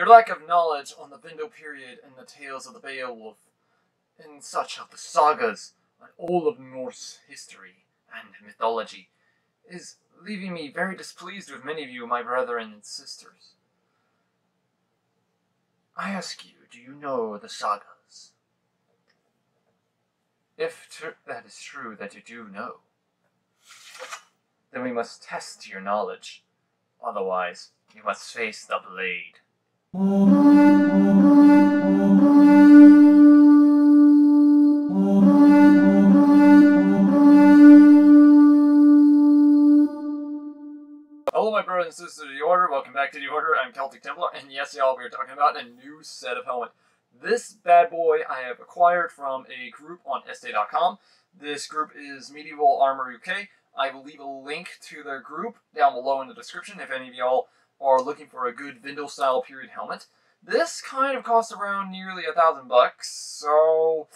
Your lack of knowledge on the Vendel period and the tales of the Beowulf, and such of the sagas and all of Norse history and mythology, is leaving me very displeased with many of you, my brethren and sisters. I ask you, do you know the sagas? If that is true that you do know, then we must test your knowledge. Otherwise, you must face the blade. Hello, my brothers and sisters of the Order. Welcome back to the Order. I'm Celtic Templar, and yes, y'all, we're talking about a new set of helmet. This bad boy I have acquired from a group on Etsy.com. This group is Medieval Armor UK. I will leave a link to their group down below in the description if any of y'all are looking for a good Vendel style period helmet. This kind of costs around nearly a thousand bucks, so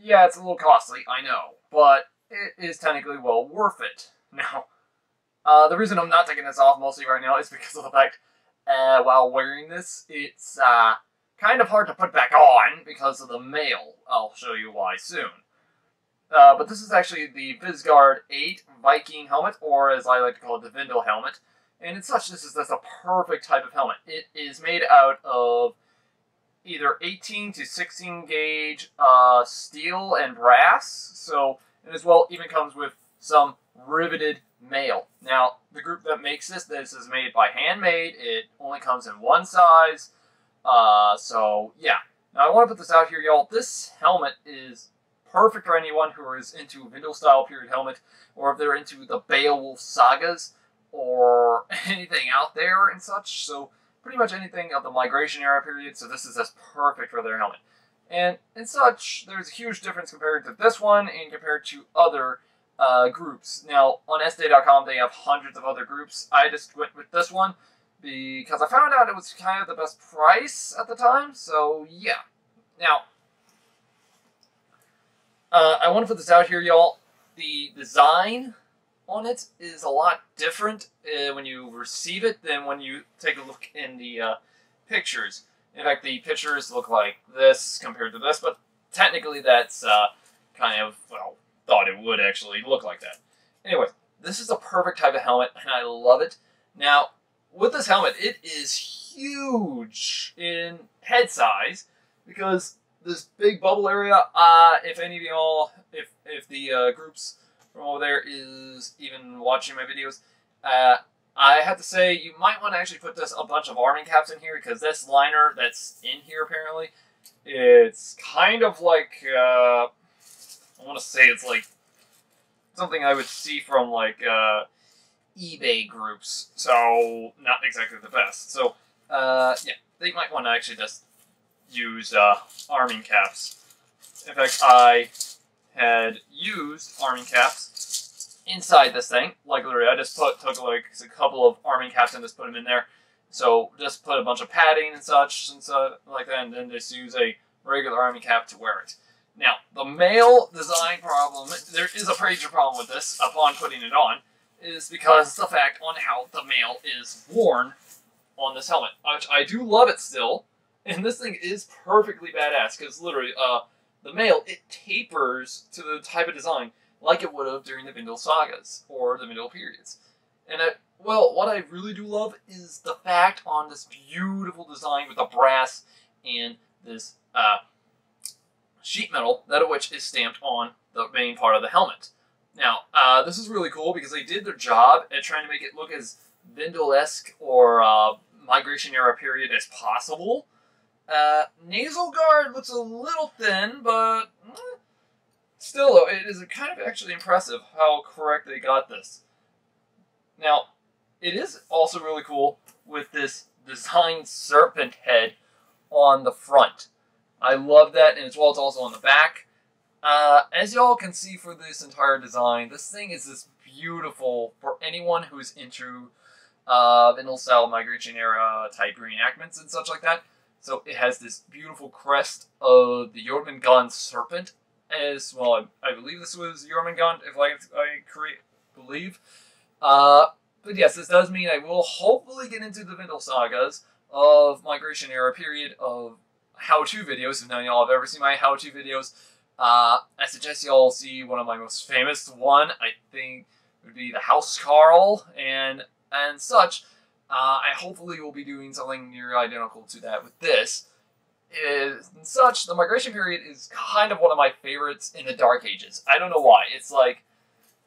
yeah, it's a little costly, I know, but it is technically well worth it. Now, uh, the reason I'm not taking this off mostly right now is because of the fact, uh, while wearing this, it's uh, kind of hard to put back on because of the mail. I'll show you why soon. Uh, but this is actually the Valsgärde 8 Viking helmet, or as I like to call it, the Vendel helmet. And in such, this is just a perfect type of helmet. It is made out of either 18 to 16 gauge uh, steel and brass. So, and as well, even comes with some riveted mail. Now, the group that makes this, this is made by Handmade. It only comes in one size. Uh, so, yeah. Now, I want to put this out here, y'all. This helmet is perfect for anyone who is into Vendel style period helmet, or if they're into the Beowulf sagas, or anything out there and such. So, pretty much anything of the migration era period. So, this is as perfect for their helmet. And in such, there's a huge difference compared to this one and compared to other uh, groups. Now, on Etsy.com, they have hundreds of other groups. I just went with this one because I found out it was kind of the best price at the time. So, yeah. Now, uh, I want to put this out here, y'all. The design on it is a lot different uh, when you receive it than when you take a look in the uh, pictures. In fact, the pictures look like this compared to this, but technically that's uh, kind of, well, thought it would actually look like that. Anyway, this is a perfect type of helmet, and I love it. Now, with this helmet, it is huge in head size because this big bubble area. Uh, if any of y'all, if if the uh, groups from over there is even watching my videos, uh, I have to say you might want to actually put this a bunch of arming caps in here because this liner that's in here apparently, it's kind of like uh, I want to say it's like something I would see from like uh, eBay groups. So not exactly the best. So uh, yeah, they might want to actually just use uh, arming caps. In fact, I had used arming caps inside this thing. Like literally, I just put took like a couple of arming caps and just put them in there. So just put a bunch of padding and such and so like that, and then just use a regular arming cap to wear it. Now, the mail design problem, there is a major problem with this upon putting it on, is because the fact on how the mail is worn on this helmet. Which I do love it still, and this thing is perfectly badass because literally, uh, the mail it tapers to the type of design like it would have during the Vendel sagas or the Middle periods. And I, well, what I really do love is the fact on this beautiful design with the brass and this uh, sheet metal, that of which is stamped on the main part of the helmet. Now, uh, this is really cool because they did their job at trying to make it look as Vendel-esque or uh, migration era period as possible. Uh, nasal guard looks a little thin, but eh, still, it is kind of actually impressive how correct they got this. Now, it is also really cool with this designed serpent head on the front. I love that, and as well, it's also on the back. Uh, as y'all can see for this entire design, this thing is this beautiful for anyone who's into uh, Vendel style migration era type reenactments and such like that. So it has this beautiful crest of the Jormungand serpent, as well. I, I believe this was Jormungand, if I, I correct, believe. Uh, but yes, this does mean I will hopefully get into the Vendel sagas, of migration era period of how-to videos. If none of y'all have ever seen my how-to videos, uh, I suggest y'all see one of my most famous one. I think would be the House Carl and and such. Uh, I hopefully will be doing something near identical to that with this. Is such, the migration period is kind of one of my favorites in the Dark Ages. I don't know why. It's like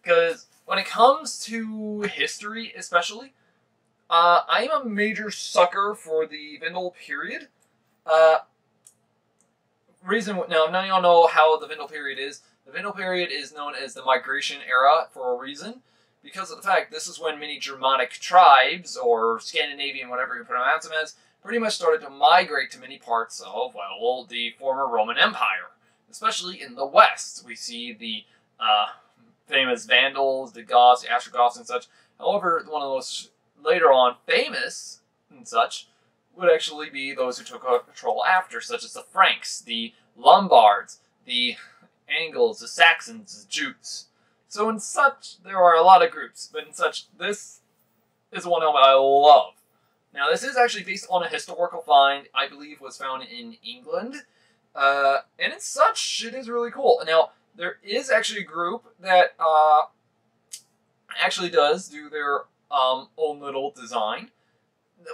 because when it comes to history, especially, uh, I am a major sucker for the Vendel period. Uh, reason now none of y'all know how the Vendel period is. The Vendel period is known as the migration era for a reason, because of the fact this is when many Germanic tribes or Scandinavian, whatever you pronounce them as, pretty much started to migrate to many parts of well the former Roman Empire, especially in the West. We see the uh, famous Vandals, the Goths, the Ostrogoths, and such. However, one of the most later on famous and such would actually be those who took control after, such as the Franks, the Lombards, the Angles, the Saxons, the Jutes. So in such, there are a lot of groups, but in such, this is one helmet I love. Now, this is actually based on a historical find, I believe was found in England. Uh, and in such, it is really cool. Now, there is actually a group that uh, actually does do their um, own little design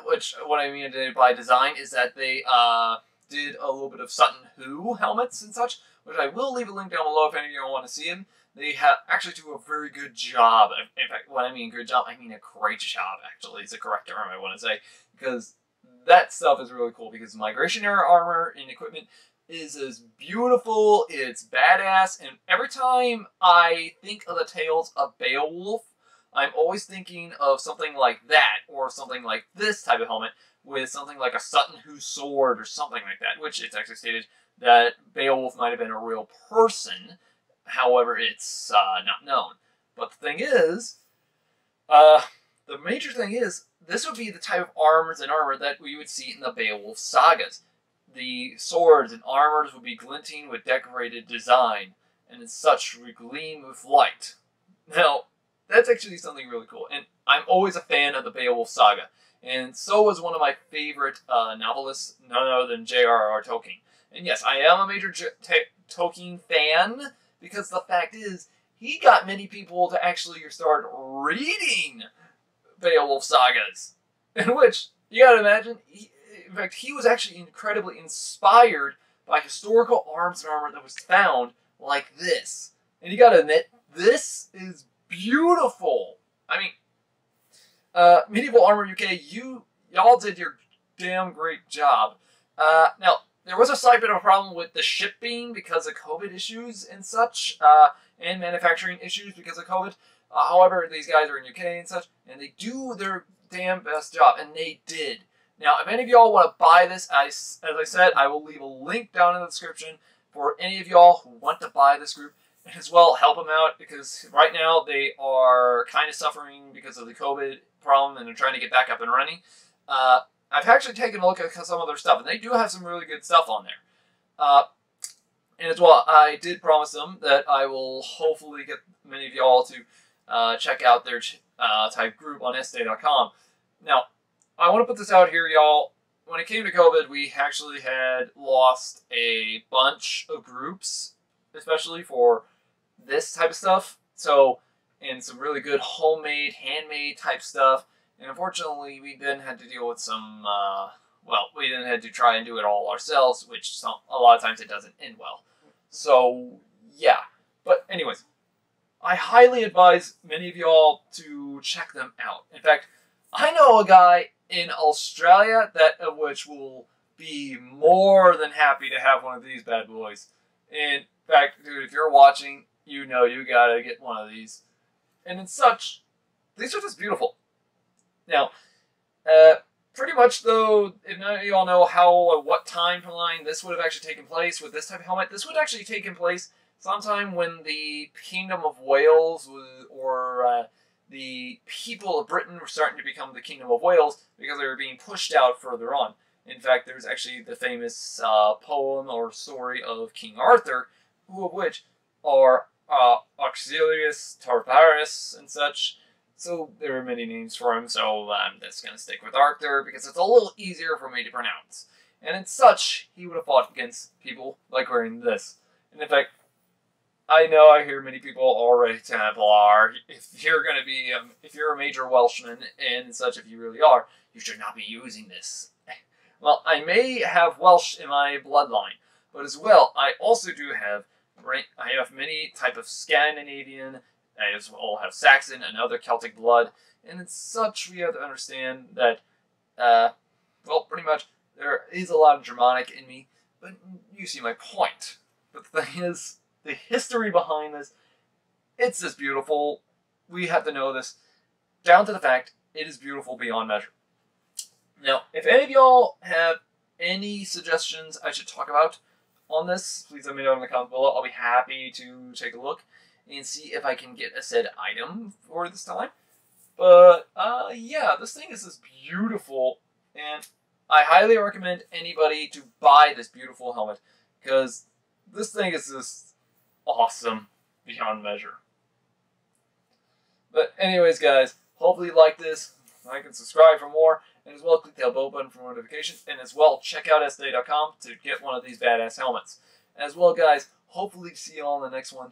which what I mean by design is that they uh, did a little bit of Sutton Hoo helmets and such, which I will leave a link down below if any of you want to see them. They have actually do a very good job. In fact, when I mean good job, I mean a great job. Actually, it's a correct term I want to say because that stuff is really cool. Because migration era armor and equipment is as beautiful, it's badass, and every time I think of the tales of Beowulf I'm always thinking of something like that, or something like this type of helmet, with something like a Sutton Hoo sword, or something like that, which it's actually stated that Beowulf might have been a real person, however, it's uh, not known. But the thing is, uh, the major thing is, this would be the type of armors and armor that we would see in the Beowulf sagas. The swords and armors would be glinting with decorated design, and as such would gleam with light. Now, that's actually something really cool. And I'm always a fan of the Beowulf saga. And so was one of my favorite uh, novelists, none other than J.R.R. Tolkien. And yes, I am a major J- T- Tolkien fan because the fact is, he got many people to actually start reading Beowulf sagas. In which, you gotta imagine, he, in fact, he was actually incredibly inspired by historical arms and armor that was found like this. And you gotta admit, this is beautiful. I mean, uh, Medieval Armor UK, you y'all did your damn great job. Uh, now, there was a slight bit of a problem with the shipping because of COVID issues and such, uh, and manufacturing issues because of COVID. Uh, however, these guys are in UK and such, and they do their damn best job, and they did. Now, if any of y'all want to buy this, I, as I said, I will leave a link down in the description for any of y'all who want to buy this group and as well help them out because right now they are kind of suffering because of the COVID problem and they're trying to get back up and running. Uh, I've actually taken a look at some of their stuff and they do have some really good stuff on there. Uh, and as well, I did promise them that I will hopefully get many of y'all to uh, check out their uh, type group on Etsy.com. Now, I want to put this out here, y'all. When it came to COVID, we actually had lost a bunch of groups, especially for this type of stuff. So, and some really good homemade, handmade type stuff. And unfortunately, we then had to deal with some, uh, well, we then had to try and do it all ourselves, which some, a lot of times it doesn't end well. So, yeah. But anyways, I highly advise many of y'all to check them out. In fact, I know a guy in Australia that of which will be more than happy to have one of these bad boys. In fact, dude, if you're watching, you know you gotta get one of these. And in such, these are just beautiful. Now, uh, pretty much though, if none of you all know how, or what timeline this would have actually taken place with this type of helmet, this would actually taken place sometime when the Kingdom of Wales was, or uh, the people of Britain were starting to become the Kingdom of Wales because they were being pushed out further on. In fact, there's actually the famous uh, poem or story of King Arthur, who of which are uh, Auxilius Tarparus and such. So there are many names for him, so I'm just gonna stick with Arthur because it's a little easier for me to pronounce. And in such, he would have fought against people like wearing this. And in fact, I know I hear many people already Templar. If you're gonna be, um, if you're a major Welshman and such, if you really are, you should not be using this. Well, I may have Welsh in my bloodline, but as well, I also do have, I have many type of Scandinavian, as well have Saxon and other Celtic blood, and in such we have to understand that, uh, well, pretty much there is a lot of Germanic in me, but you see my point. But the thing is, the history behind this, it's just beautiful. We have to know this, down to the fact it is beautiful beyond measure. Now, if any of y'all have any suggestions I should talk about on this, please let me know in the comments below. I'll be happy to take a look and see if I can get a said item for this time. But, uh, yeah, this thing is just beautiful, and I highly recommend anybody to buy this beautiful helmet, because this thing is just awesome beyond measure. But anyways, guys, hopefully you like this. Like and subscribe for more, and as well click the bell button for notifications, and as well check out Etsy.com to get one of these badass helmets. As well, guys, hopefully see you all in the next one,